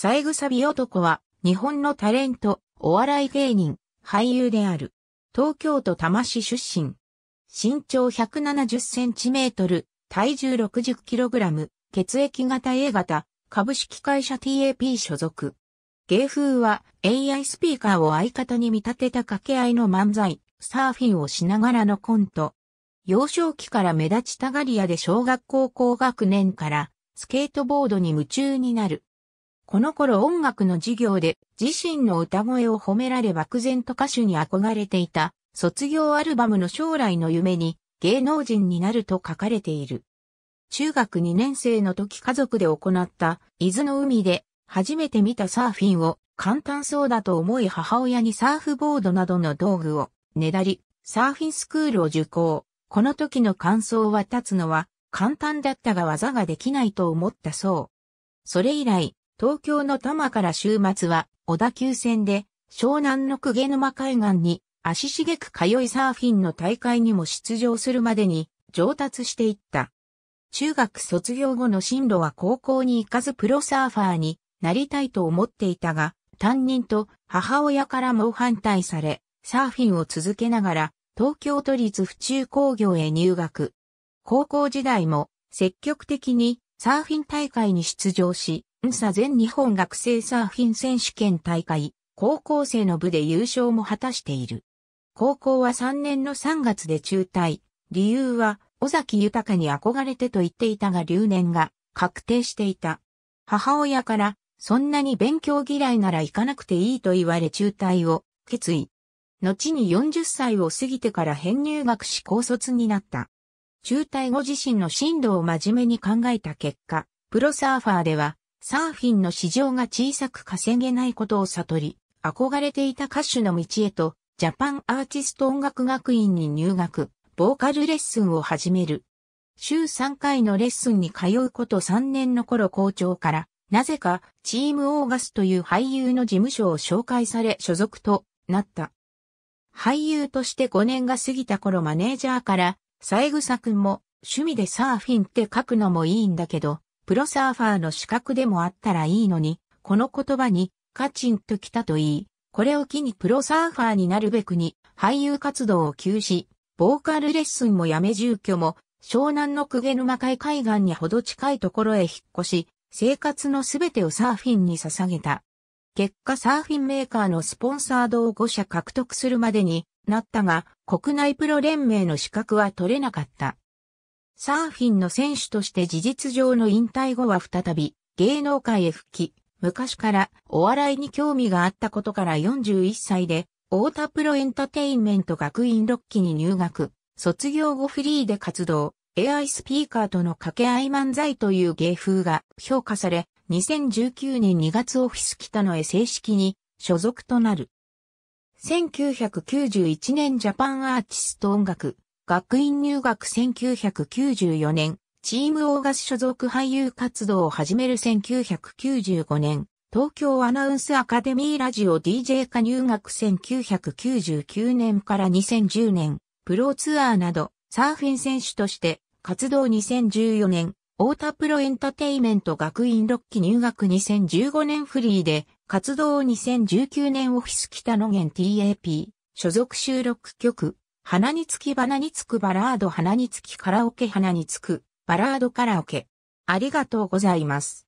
三枝美男は日本のタレント、お笑い芸人、俳優である。東京都多摩市出身。身長170センチメートル、体重60キログラム、血液型 A 型、株式会社 TAP 所属。芸風は AI スピーカーを相方に見立てた掛け合いの漫才、サーフィンをしながらのコント。幼少期から目立ちたがり屋で小学校高学年からスケートボードに夢中になる。この頃音楽の授業で自身の歌声を褒められ漠然と歌手に憧れていた卒業アルバムの将来の夢に芸能人になると書かれている。中学2年生の時家族で行った伊豆の海で初めて見たサーフィンを簡単そうだと思い母親にサーフボードなどの道具をねだり、サーフィンスクールを受講。この時の感想は立つのは簡単だったが技ができないと思ったそう。それ以来、東京の多摩から週末は小田急線で湘南の久毛沼海岸に足しげく通いサーフィンの大会にも出場するまでに上達していった。中学卒業後の進路は高校に行かずプロサーファーになりたいと思っていたが、担任と母親からも反対され、サーフィンを続けながら東京都立府中工業へ入学。高校時代も積極的にサーフィン大会に出場し、ンサ全日本学生サーフィン選手権大会、高校生の部で優勝も果たしている。高校は3年の3月で中退。理由は、尾崎豊に憧れてと言っていたが留年が確定していた。母親から、そんなに勉強嫌いなら行かなくていいと言われ中退を決意。後に40歳を過ぎてから編入学し高卒になった。中退後自身の進路を真面目に考えた結果、プロサーファーでは、サーフィンの市場が小さく稼げないことを悟り、憧れていた歌手の道へと、ジャパンアーティスト音楽学院に入学、ボーカルレッスンを始める。週3回のレッスンに通うこと3年の頃校長から、なぜかチームオーガスという俳優の事務所を紹介され所属となった。俳優として5年が過ぎた頃マネージャーから、三枝くんも趣味でサーフィンって書くのもいいんだけど、プロサーファーの資格でもあったらいいのに、この言葉にカチンときたと言い、これを機にプロサーファーになるべくに俳優活動を休止、ボーカルレッスンもやめ住居も湘南の久毛沼海海岸にほど近いところへ引っ越し、生活のすべてをサーフィンに捧げた。結果サーフィンメーカーのスポンサードを5社獲得するまでになったが、国内プロ連盟の資格は取れなかった。サーフィンの選手として事実上の引退後は再び芸能界へ復帰。昔からお笑いに興味があったことから41歳で太田プロエンタテインメント学院6期に入学。卒業後フリーで活動。AI スピーカーとの掛け合い漫才という芸風が評価され、2019年2月オフィス北野へ正式に所属となる。1991年ジャパンアーティスト音楽、学院入学1994年、チームオーガス所属俳優活動を始める1995年、東京アナウンスアカデミーラジオ DJ 化入学1999年から2010年、プロツアーなど、サーフィン選手として活動2014年、太田プロエンタテイメント学院6期入学2015年フリーで、活動2019年オフィス北野源 TAP、所属収録曲、花につき花につくバラード花につきカラオケ花につくバラードカラオケ。ありがとうございます。